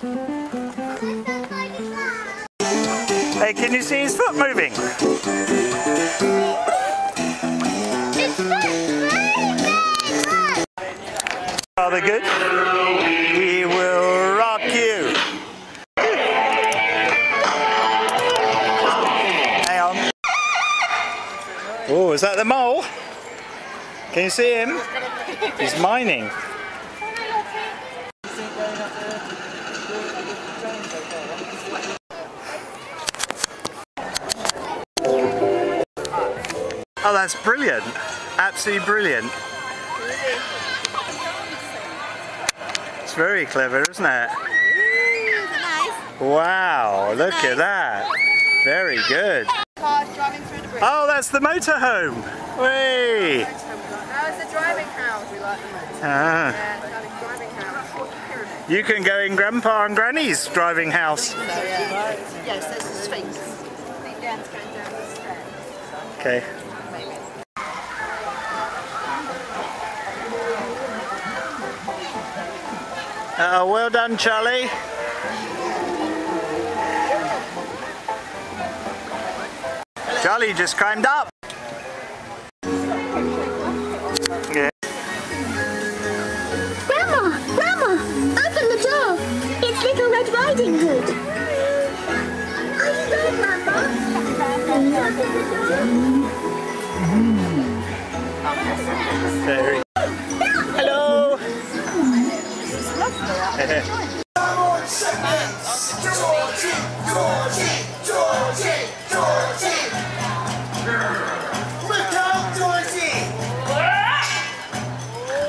Hey, can you see his foot moving? Rather good. We will rock you. Hang on. Oh, is that the mole? Can you see him? He's mining. Oh, that's brilliant. Absolutely brilliant. It's very clever, isn't it? Wow, look at that. Very good. Cars driving through the bridge. Oh, that's the motorhome. Whee! Now it's the driving house. We like the most. Ah, Yeah, it's driving house. Pyramid. you can go in Grandpa and Granny's driving house. Yes, there's the Sphinx. I think Dan's going down the stairs. Okay. Uh, well done, Charlie. Charlie just climbed up. Yeah. Grandma! Grandma! Open the door! It's Little Red Riding Hood! Are you there, Grandma? Open the door. Very.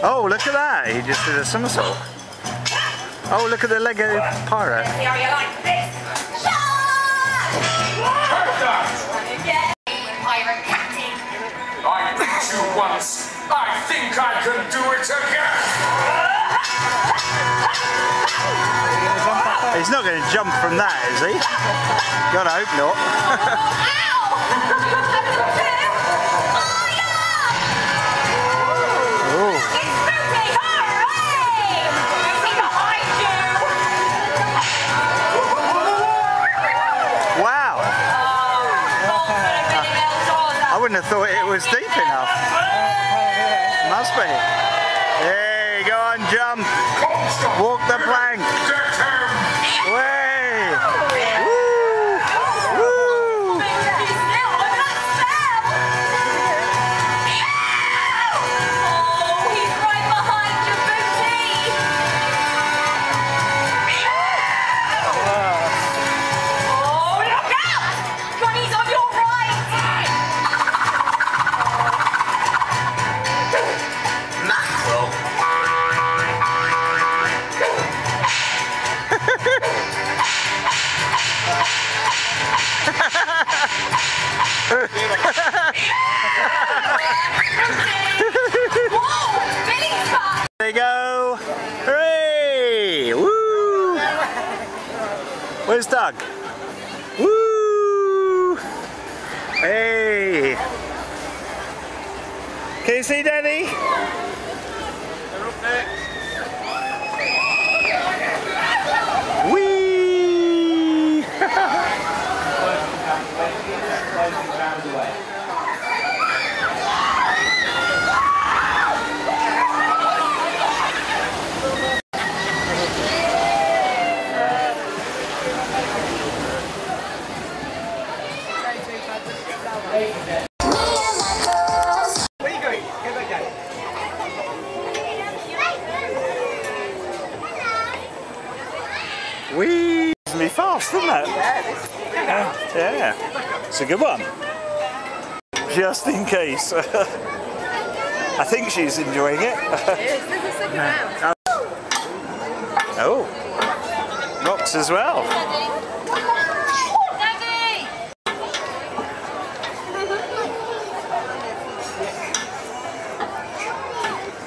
Oh, look at that! He just did a somersault. Oh, look at the Lego pirate. I did you once. I think I can do it again. He's not going to jump from that, is he? God, I hope not. Oh. It's Booty! Hooray! Booty behind you! Wow! I wouldn't have thought it was deep enough. Must be. Hey, go on, jump. Walk the plank. Where's Doug? Woo! Hey! Can you see Daddy? Whee! It's me fast, isn't it? Yeah, yeah. It's a good one. Just in case. I think she's enjoying it. This is the second round. oh, rocks as well.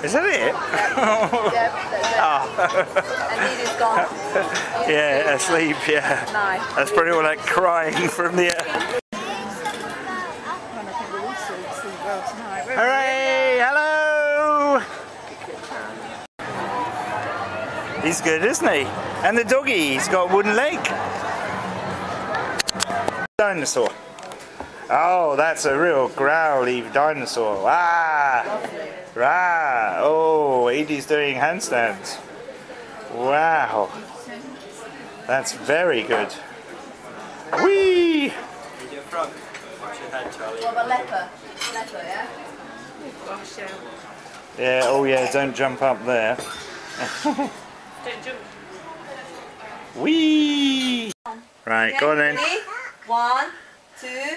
Is that it? Yep, that's it. And Edith's gone. yeah, asleep, yeah. Nice. That's probably all that crying from the... Hooray! Hello! He's good, isn't he? And the doggy, he's got a wooden leg. Dinosaur. Oh, that's a real growly dinosaur. Ah! Rah! Oh, Edie's doing handstands. Wow. That's very good. Whee! Your frog. Watch your head, Charlie. What about leper? Leper, yeah? Gosh, yeah. Yeah, oh yeah, don't jump up there. Don't jump. Whee! Right, go on then. Ready? One, two,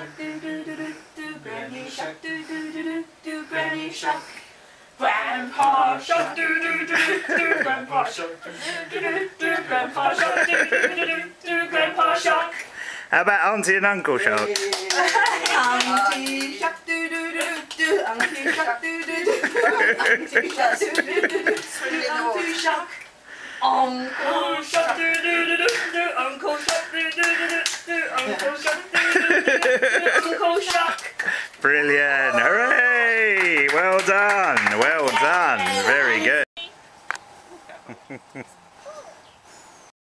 shark do do do do do granny shark do do do do do granny shark. Grandpa shark do do do do do grandpa shark do do do do do grandpa shark do do do do do grandpa shark. How about Auntie and Uncle Shark? Auntie shark do do do do auntie shark do do do auntie shark do do do do auntie shark. Uncle shark do do do do do uncle shark do do do do do uncle shark Brilliant.